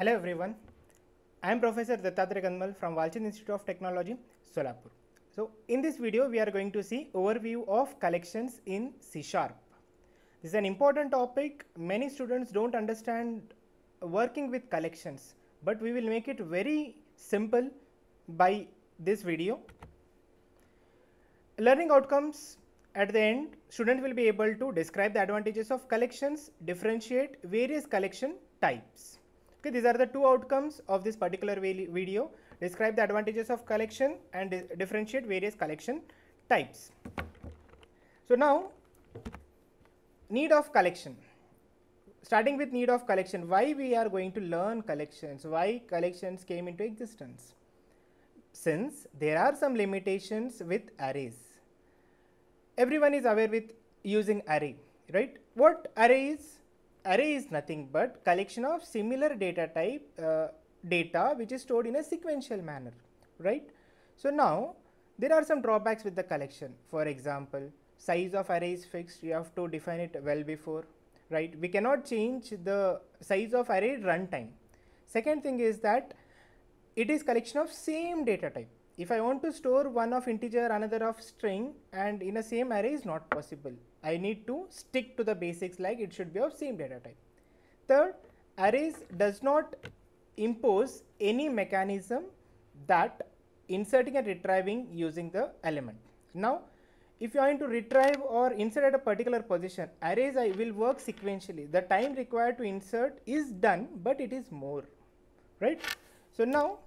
Hello everyone. I am Professor Dattatray Gandhmal from Walchand Institute of Technology, Solapur. So in this video we are going to see overview of collections in C Sharp. This is an important topic. Many students don't understand working with collections, but we will make it very simple by this video. Learning outcomes at the end, student will be able to describe the advantages of collections, differentiate various collection types. Okay, these are the two outcomes of this particular video. Describe the advantages of collection and differentiate various collection types. So now, need of collection. Starting with need of collection, why we are going to learn collections, why collections came into existence. Since there are some limitations with arrays everyone is aware with using array right what array is array is nothing but collection of similar data type uh, data which is stored in a sequential manner right? So now there are some drawbacks with the collection. For example size of array is fixed. You have to define it well before right? We cannot change the size of array runtime. Second thing is that it is collection of same data type if I want to store one of integer, another of string and in a same array is not possible. I need to stick to the basics like it should be of same data type. Third, arrays does not impose any mechanism that inserting and retrieving using the element. Now, if you are going to retrieve or insert at a particular position, arrays I will work sequentially. The time required to insert is done, but it is more, right? So now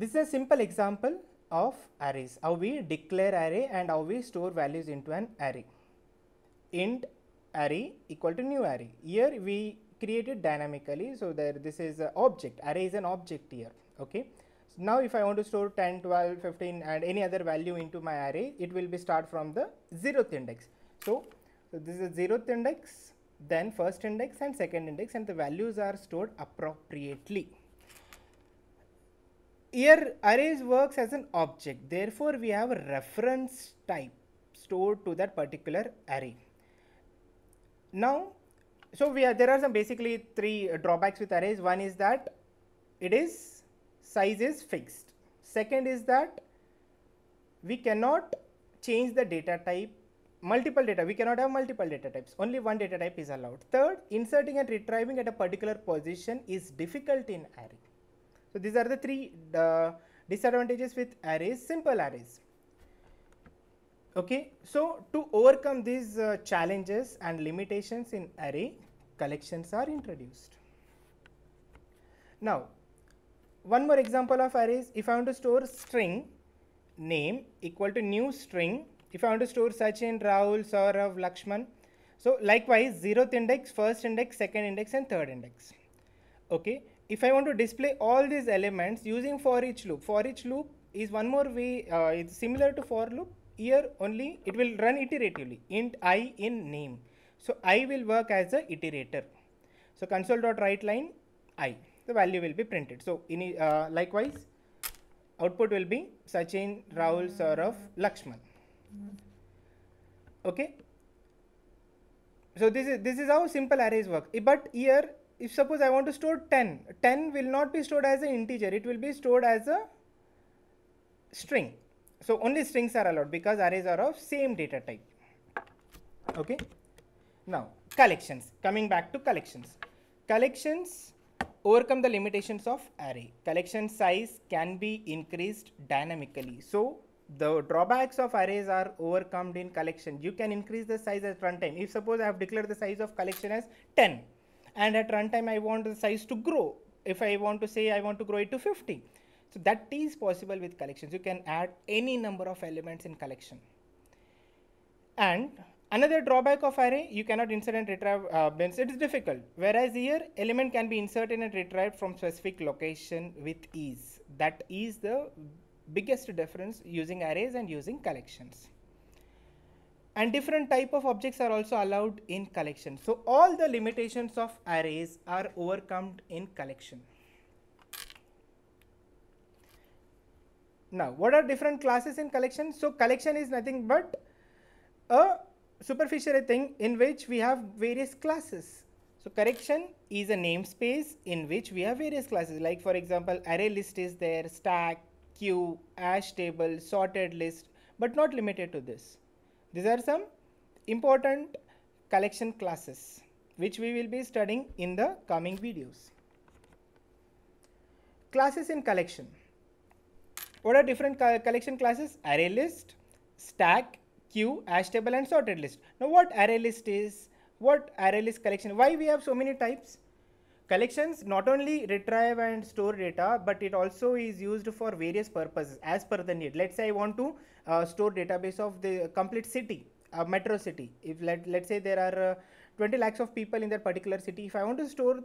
this is a simple example of arrays, how we declare array and how we store values into an array. int array equal to new array. Here we create it dynamically, so there this is an object, array is an object here, okay. So now if I want to store 10, 12, 15 and any other value into my array, it will be start from the zeroth index. So, so this is zeroth index, then first index and second index and the values are stored appropriately here arrays works as an object. Therefore we have a reference type stored to that particular array. Now so we are there are some basically three uh, drawbacks with arrays. One is that it is size is fixed. Second is that we cannot change the data type multiple data. We cannot have multiple data types. Only one data type is allowed. Third inserting and retrieving at a particular position is difficult in array so these are the three uh, disadvantages with arrays, simple arrays. Okay, so to overcome these uh, challenges and limitations in array, collections are introduced. Now, one more example of arrays, if I want to store string name equal to new string, if I want to store Sachin, Rahul, Saurav, Lakshman, so likewise zeroth index, first index, second index and third index. Okay, if I want to display all these elements using for each loop, for each loop is one more way, uh, it's similar to for loop. Here only it will run iteratively, int i in name. So i will work as a iterator. So console dot write line i, the value will be printed. So in uh, likewise, output will be Sachin, Rahul, Saurav, Lakshman. Okay. So this is this is how simple arrays work. But here if suppose I want to store 10, 10 will not be stored as an integer, it will be stored as a string. So only strings are allowed because arrays are of same data type. Okay. Now collections, coming back to collections. Collections overcome the limitations of array. Collection size can be increased dynamically. So the drawbacks of arrays are overcome in collection. You can increase the size at runtime. If suppose I have declared the size of collection as 10, and at runtime I want the size to grow. If I want to say I want to grow it to 50. So that is possible with collections. You can add any number of elements in collection. And another drawback of array, you cannot insert and retrieve uh, bins. It is difficult. Whereas here, element can be inserted and retrieved from specific location with ease. That is the biggest difference using arrays and using collections and different type of objects are also allowed in collection. So all the limitations of arrays are overcome in collection. Now what are different classes in collection? So collection is nothing but a superficial thing in which we have various classes. So collection is a namespace in which we have various classes like for example array list is there, stack, queue, hash table, sorted list but not limited to this. These are some important collection classes which we will be studying in the coming videos. Classes in collection. What are different co collection classes? Array list, stack, queue, hash table and sorted list. Now what array list is? What array list collection? Why we have so many types? Collections not only retrieve and store data, but it also is used for various purposes as per the need. Let's say I want to uh, store database of the complete city, a metro city. If let, let's say there are uh, 20 lakhs of people in that particular city, if I want to store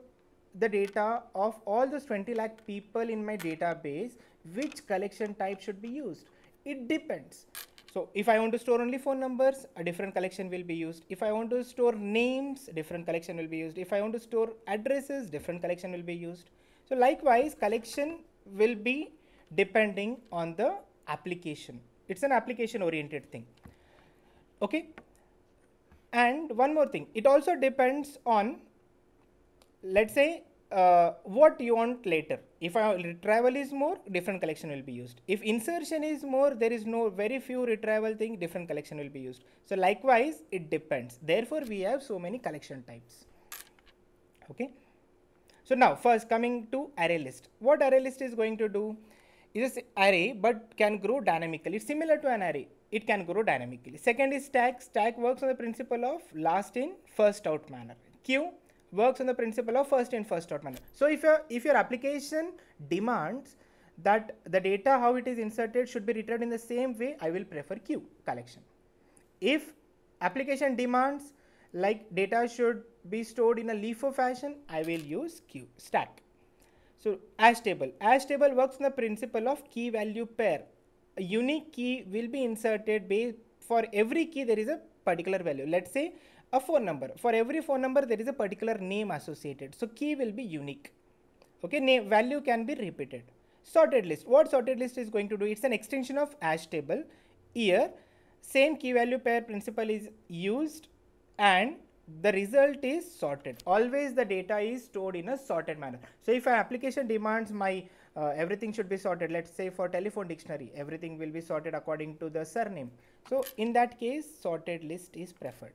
the data of all those 20 lakh people in my database, which collection type should be used? It depends. So if I want to store only phone numbers, a different collection will be used. If I want to store names, different collection will be used. If I want to store addresses, different collection will be used. So likewise, collection will be depending on the application. It's an application oriented thing. Okay. And one more thing, it also depends on, let's say uh, what you want later. If retrieval is more, different collection will be used. If insertion is more, there is no very few retrieval thing, different collection will be used. So likewise, it depends. Therefore, we have so many collection types. Okay. So now first coming to array list. What array list is going to do? Is array but can grow dynamically. It's similar to an array. It can grow dynamically. Second is stack. Stack works on the principle of last in first out manner. Queue works on the principle of first in first out manner. So if your if your application demands that the data how it is inserted should be retrieved in the same way, I will prefer queue collection. If application demands like data should be stored in a LIFO fashion, I will use queue stack. So hash table. Hash table works on the principle of key value pair. A unique key will be inserted based for every key there is a particular value. Let's say a phone number. For every phone number, there is a particular name associated. So key will be unique. Okay, name value can be repeated. Sorted list. What sorted list is going to do? It's an extension of hash table. Here, same key value pair principle is used and the result is sorted. Always the data is stored in a sorted manner. So if an application demands my uh, everything should be sorted, let's say for telephone dictionary, everything will be sorted according to the surname. So in that case, sorted list is preferred.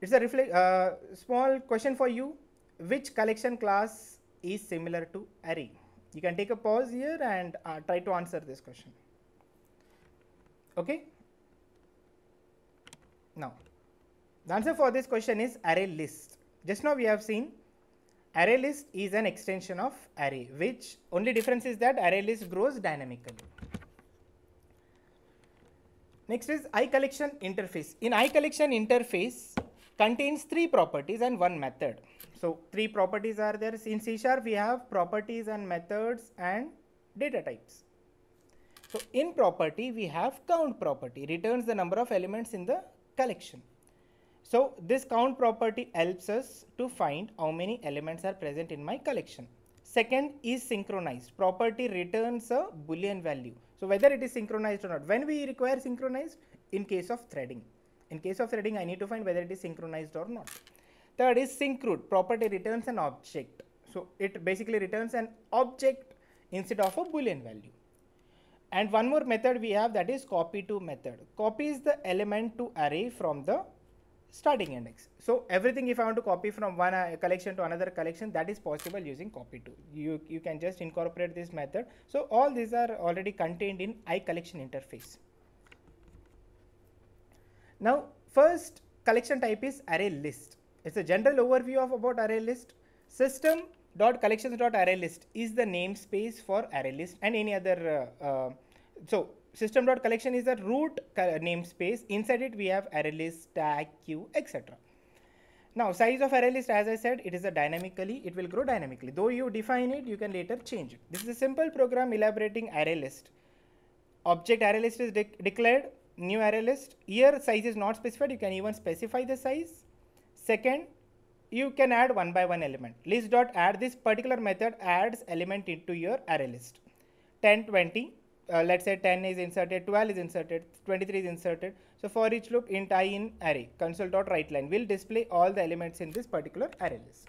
It's a reflect, uh, small question for you. Which collection class is similar to array? You can take a pause here and uh, try to answer this question. Okay. Now, the answer for this question is array list. Just now we have seen array list is an extension of array, which only difference is that array list grows dynamically. Next is iCollection interface. In iCollection interface, contains three properties and one method. So three properties are there. In C sharp we have properties and methods and data types. So in property we have count property returns the number of elements in the collection. So this count property helps us to find how many elements are present in my collection. Second is synchronized. Property returns a boolean value. So whether it is synchronized or not. When we require synchronized in case of threading. In case of threading, I need to find whether it is synchronized or not. Third is syncroot. Property returns an object. So it basically returns an object instead of a boolean value. And one more method we have that is copy to method. Copies the element to array from the starting index. So everything if I want to copy from one uh, collection to another collection that is possible using copy to. You, you can just incorporate this method. So all these are already contained in iCollection interface. Now, first collection type is array list. It's a general overview of about array list. System dot collections dot array list is the namespace for array list and any other. Uh, uh, so system dot collection is the root namespace. Inside it we have array list, stack, queue, etc. Now size of array list as I said it is a dynamically it will grow dynamically though you define it you can later change it. This is a simple program elaborating array list. Object array list is de declared new array list. Here size is not specified, you can even specify the size. Second, you can add one by one element. List dot add this particular method adds element into your array list. 10, 20, uh, let's say 10 is inserted, 12 is inserted, 23 is inserted. So for each loop int i in array console dot write line will display all the elements in this particular array list.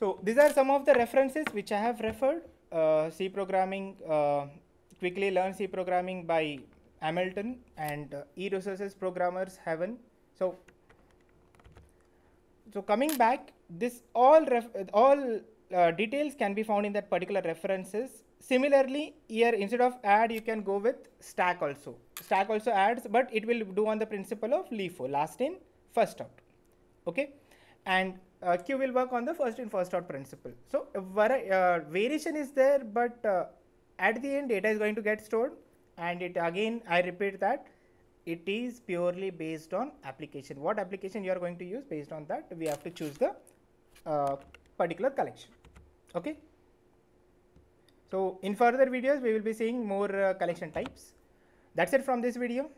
So these are some of the references which I have referred. Uh, C programming, uh, quickly learn C programming by Hamilton and uh, e-resources programmers heaven. So, so coming back, this all all uh, details can be found in that particular references. Similarly, here instead of add, you can go with stack also. Stack also adds, but it will do on the principle of LIFO, last in, first out. Okay, and uh, Q will work on the first in first out principle. So uh, variation is there, but uh, at the end data is going to get stored and it again I repeat that it is purely based on application. What application you are going to use based on that we have to choose the uh, particular collection. Okay. So in further videos we will be seeing more uh, collection types. That's it from this video.